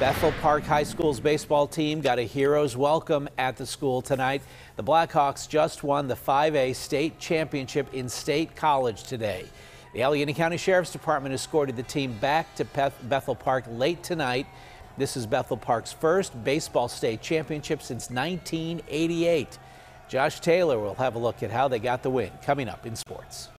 Bethel Park High School's baseball team got a hero's welcome at the school tonight. The Blackhawks just won the 5A state championship in State College today. The Allegheny County Sheriff's Department escorted the team back to Bethel Park late tonight. This is Bethel Park's first baseball state championship since 1988. Josh Taylor will have a look at how they got the win coming up in sports.